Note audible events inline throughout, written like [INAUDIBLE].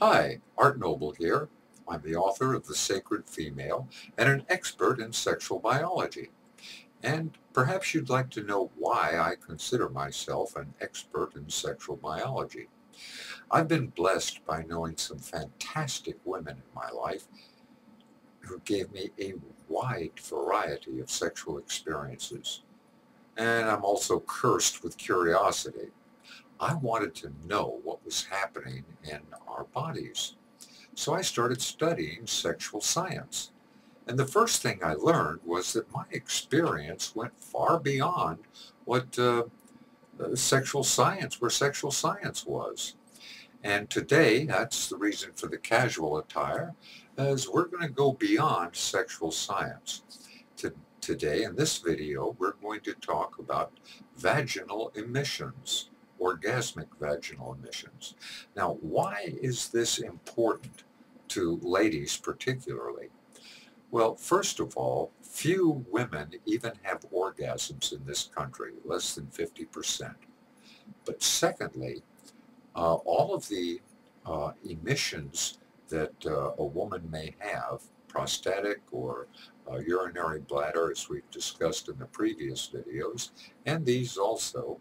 Hi, Art Noble here. I'm the author of The Sacred Female and an expert in sexual biology. And perhaps you'd like to know why I consider myself an expert in sexual biology. I've been blessed by knowing some fantastic women in my life who gave me a wide variety of sexual experiences. And I'm also cursed with curiosity. I wanted to know what was happening in our bodies. So I started studying sexual science. And the first thing I learned was that my experience went far beyond what uh, uh, sexual science, where sexual science was. And today, that's the reason for the casual attire, is we're going to go beyond sexual science. To, today, in this video, we're going to talk about vaginal emissions orgasmic vaginal emissions. Now, why is this important to ladies particularly? Well, first of all, few women even have orgasms in this country, less than 50%. But secondly, uh, all of the uh, emissions that uh, a woman may have, prostatic or uh, urinary bladder, as we've discussed in the previous videos, and these also,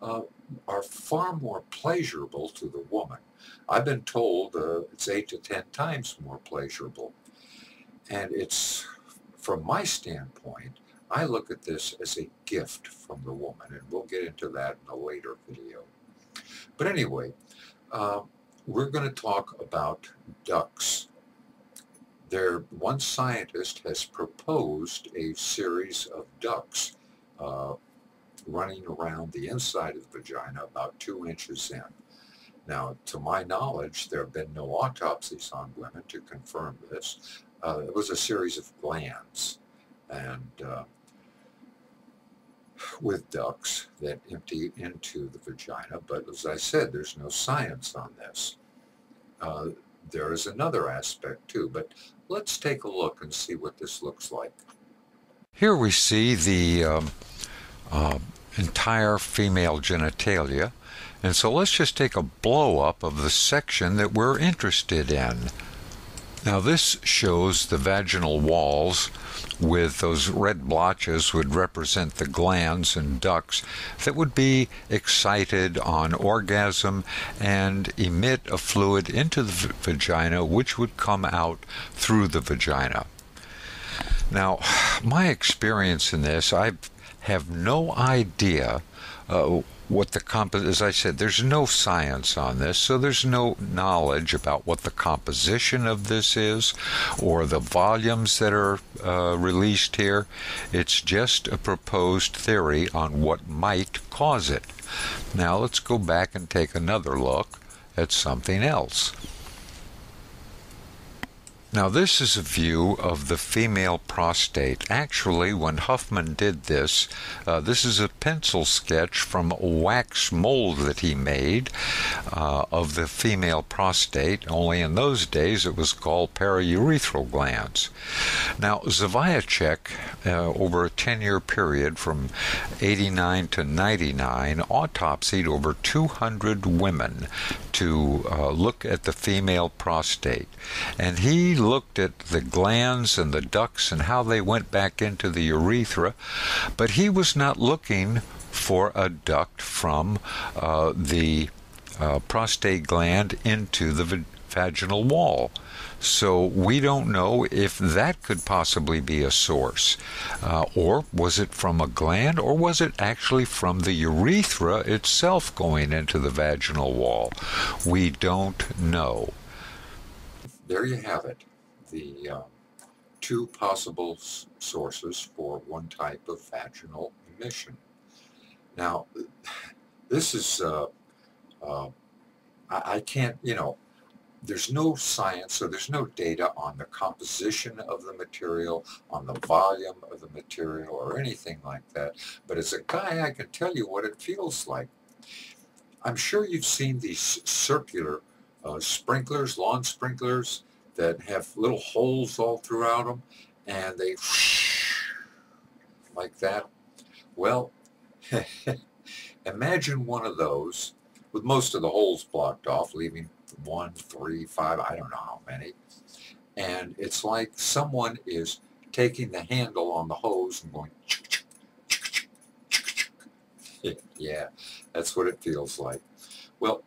uh, are far more pleasurable to the woman. I've been told uh, it's eight to ten times more pleasurable. And it's, from my standpoint, I look at this as a gift from the woman, and we'll get into that in a later video. But anyway, uh, we're going to talk about ducts. There, one scientist has proposed a series of ducts uh, running around the inside of the vagina about two inches in. Now, to my knowledge, there have been no autopsies on women to confirm this. Uh, it was a series of glands and uh, with ducts that empty into the vagina. But as I said, there's no science on this. Uh, there is another aspect too, but let's take a look and see what this looks like. Here we see the um, uh, entire female genitalia. And so let's just take a blow up of the section that we're interested in. Now this shows the vaginal walls with those red blotches would represent the glands and ducts that would be excited on orgasm and emit a fluid into the vagina which would come out through the vagina. Now, [SIGHS] my experience in this, I've have no idea uh, what the comp as I said, there's no science on this, so there's no knowledge about what the composition of this is or the volumes that are uh, released here. It's just a proposed theory on what might cause it. Now let's go back and take another look at something else. Now, this is a view of the female prostate. Actually, when Huffman did this, uh, this is a pencil sketch from a wax mold that he made uh, of the female prostate, only in those days it was called paraurethral glands. Now, Zaviačič, uh, over a 10 year period from 89 to 99, autopsied over 200 women to uh, look at the female prostate. And he looked at the glands and the ducts and how they went back into the urethra, but he was not looking for a duct from uh, the uh, prostate gland into the vaginal wall. So we don't know if that could possibly be a source. Uh, or was it from a gland, or was it actually from the urethra itself going into the vaginal wall? We don't know. There you have it the uh, two possible sources for one type of vaginal emission. Now, this is, uh, uh, I, I can't, you know, there's no science, so there's no data on the composition of the material, on the volume of the material, or anything like that. But as a guy, I can tell you what it feels like. I'm sure you've seen these circular uh, sprinklers, lawn sprinklers, that have little holes all throughout them and they like that. Well, [LAUGHS] imagine one of those with most of the holes blocked off, leaving one, three, five, I don't know how many. And it's like someone is taking the handle on the hose and going, [LAUGHS] yeah, that's what it feels like. Well,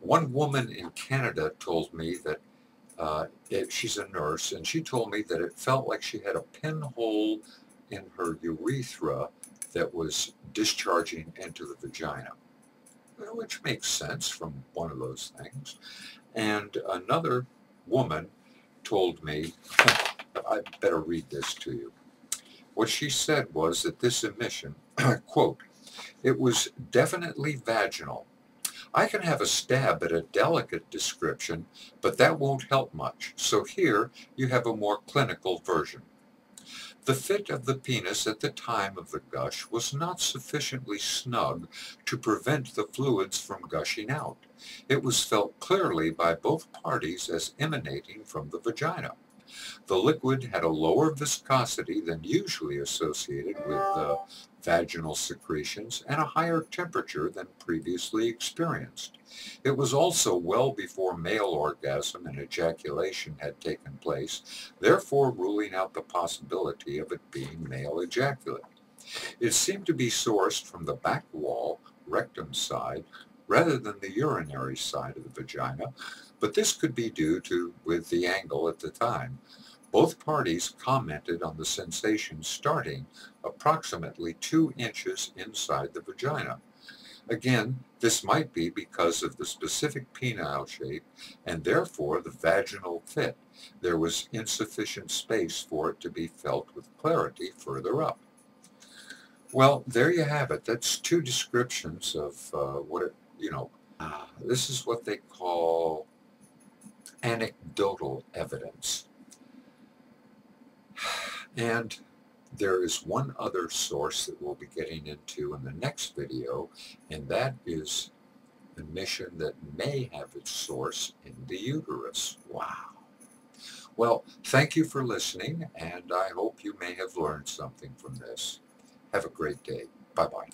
one woman in Canada told me that uh, it, she's a nurse, and she told me that it felt like she had a pinhole in her urethra that was discharging into the vagina, which makes sense from one of those things. And another woman told me, I better read this to you. What she said was that this emission, [CLEARS THROAT] quote, it was definitely vaginal. I can have a stab at a delicate description, but that won't help much. So here you have a more clinical version. The fit of the penis at the time of the gush was not sufficiently snug to prevent the fluids from gushing out. It was felt clearly by both parties as emanating from the vagina. The liquid had a lower viscosity than usually associated with uh, vaginal secretions and a higher temperature than previously experienced. It was also well before male orgasm and ejaculation had taken place, therefore ruling out the possibility of it being male ejaculate. It seemed to be sourced from the back wall, rectum side, rather than the urinary side of the vagina, but this could be due to with the angle at the time. Both parties commented on the sensation starting approximately two inches inside the vagina. Again, this might be because of the specific penile shape and therefore the vaginal fit. There was insufficient space for it to be felt with clarity further up. Well, there you have it. That's two descriptions of uh, what it, you know, uh, this is what they call anecdotal evidence. And there is one other source that we'll be getting into in the next video, and that is emission that may have its source in the uterus. Wow. Well, thank you for listening, and I hope you may have learned something from this. Have a great day. Bye-bye.